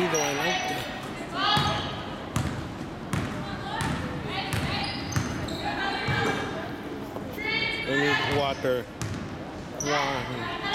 I liked it. We need water. Water.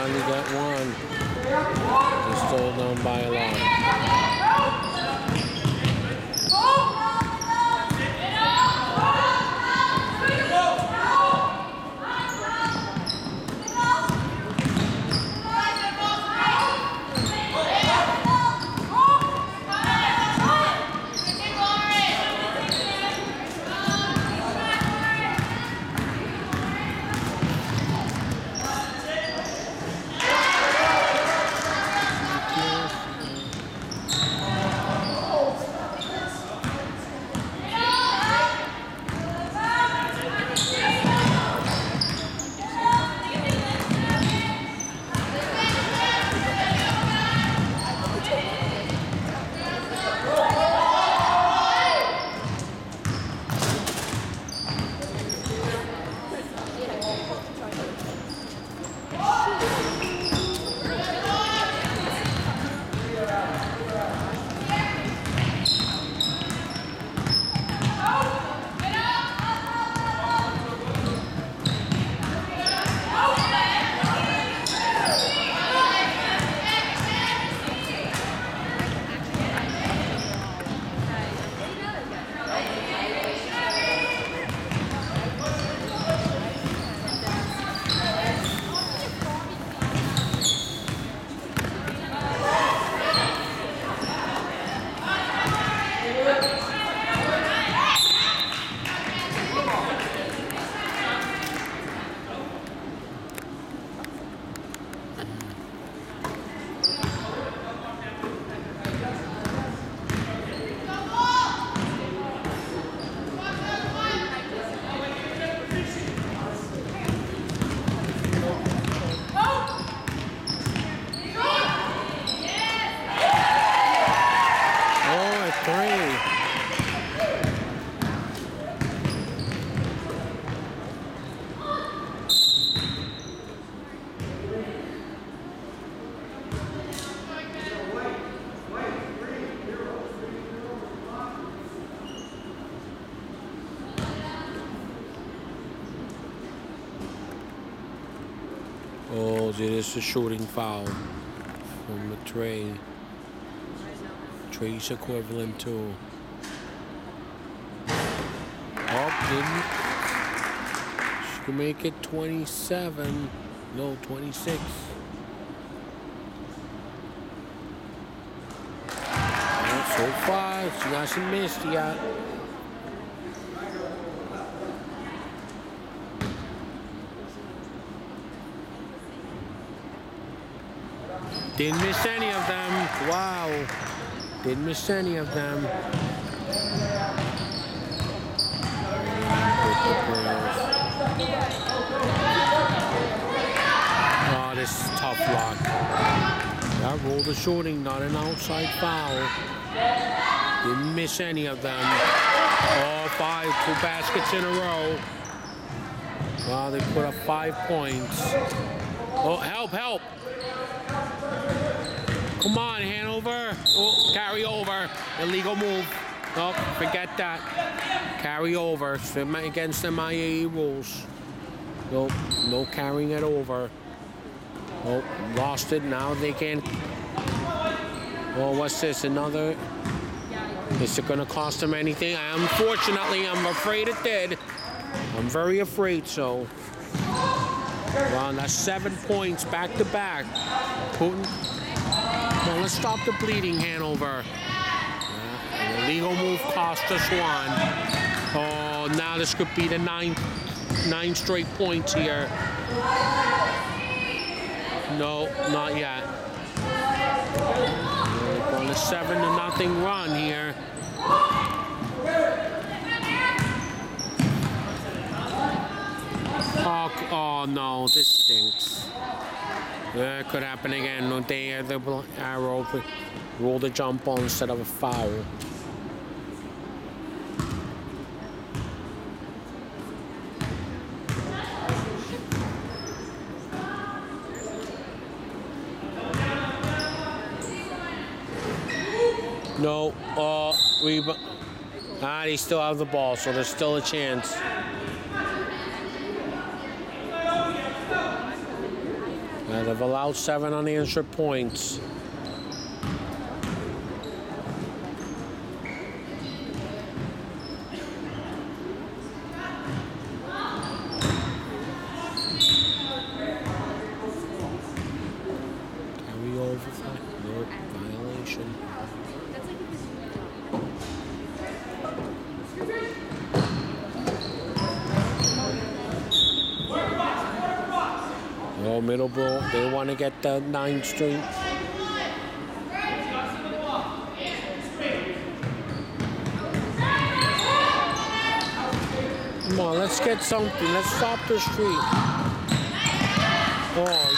Finally got one. They're still down by a lot. A shooting foul from the Trey. Trey's equivalent to. Didn't. She can make it 27. No, 26. Oh, so far, she hasn't missed yet. Didn't miss any of them. Wow. Didn't miss any of them. Oh, this is tough luck. That rolled a shooting, not an outside foul. Didn't miss any of them. Oh, five, two baskets in a row. Wow, they put up five points. Oh, help, help. Come on, Hanover. Oh, carry over. Illegal move. Oh, forget that. Carry over. Swim against the MIAA rules. Nope, no carrying it over. Oh, lost it. Now they can. Oh, what's this? Another. Is it going to cost them anything? Unfortunately, I'm afraid it did. I'm very afraid so. Well, that's seven points back to back. Putin. Well, let's stop the bleeding, Hanover. Yeah, illegal move cost us one. Oh, now this could be the nine, nine straight points here. No, not yet. On a seven to nothing run here. Oh, oh no, this stinks. That could happen again. No, they had the arrow roll the jump on instead of a foul. No, uh, we, ah, they still have the ball, so there's still a chance. And they've allowed seven unanswered points. Carry over, no violation. Middleborough, they want to get the 9th Street. Come on, let's get something. Let's stop the street. Oh,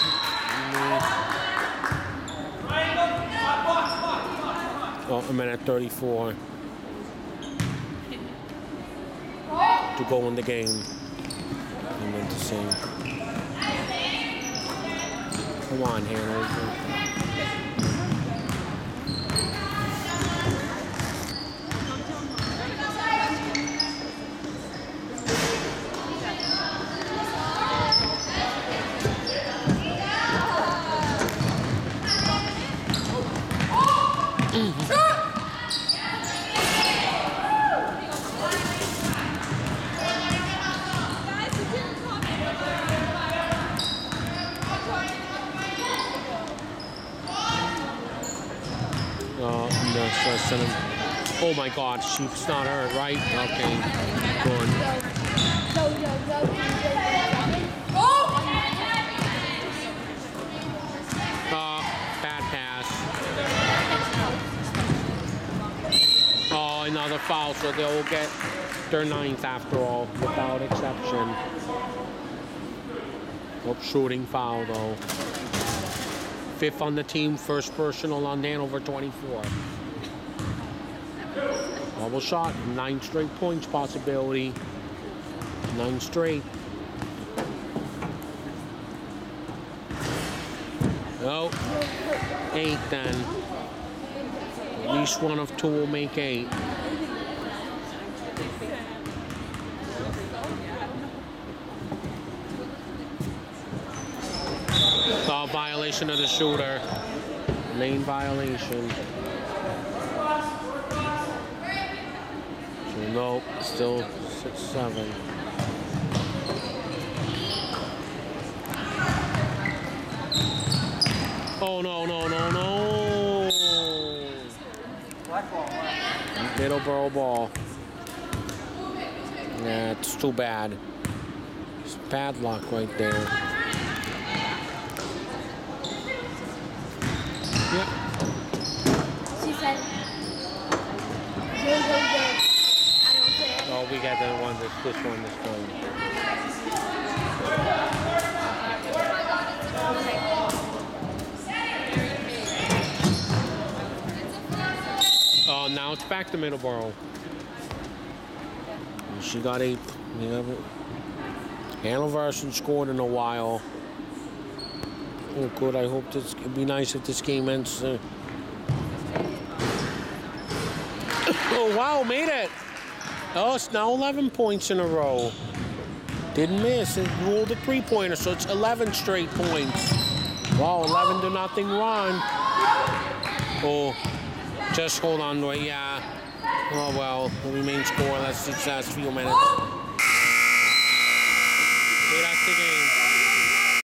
oh a minute 34 to go in the game. I meant to say. Come on, Hanover. Oh, no, so I sent him. Oh my God, she's not hurt, right? Okay, good. Uh, bad pass. Oh, another foul, so they'll get their ninth after all, without exception. Oh, shooting foul though. Fifth on the team, first personal on Hanover 24. Double shot, nine straight points possibility. Nine straight. No. Eight then. At least one of two will make eight. Uh, violation of the shooter. Lane violation. So no, still six seven. Oh no no no no! Middleborough ball. Yeah, it's too bad. It's bad luck right there. Yep. She said, "You'll go get." I don't care. Oh, we got the one this this one this time. Oh, now it's back to Middleborough. She got eight. It. Hanover hasn't scored in a while. Oh, good. I hope this. It'd be nice if this game ends. Uh... oh wow, made it. Oh, it's now 11 points in a row. Didn't miss. It ruled a three-pointer, so it's 11 straight points. Wow, 11 to nothing run. Oh, just hold on to it, yeah. Oh, well, it remains scoreless these last few minutes. That's the game.